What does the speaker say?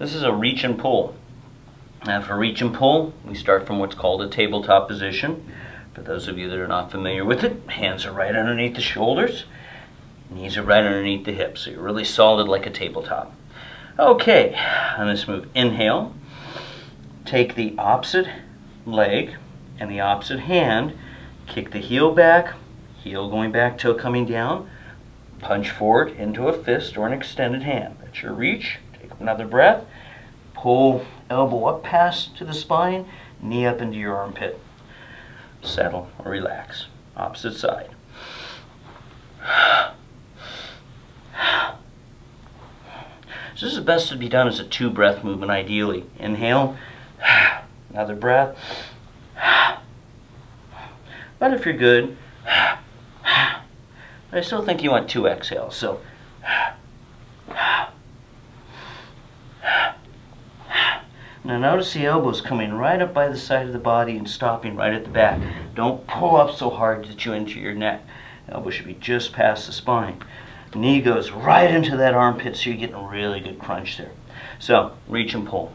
This is a reach and pull. Now for reach and pull, we start from what's called a tabletop position. For those of you that are not familiar with it, hands are right underneath the shoulders, knees are right underneath the hips, so you're really solid like a tabletop. Okay, on this move, inhale, take the opposite leg and the opposite hand, kick the heel back, heel going back, toe coming down, punch forward into a fist or an extended hand. That's your reach. Another breath. Pull elbow up past to the spine, knee up into your armpit. Settle relax. Opposite side. So this is best to be done as a two breath movement ideally. Inhale, another breath. But if you're good, I still think you want two exhales. So now notice the elbows coming right up by the side of the body and stopping right at the back. Don't pull up so hard that you injure your neck. Elbow should be just past the spine. Knee goes right into that armpit so you're getting a really good crunch there. So reach and pull.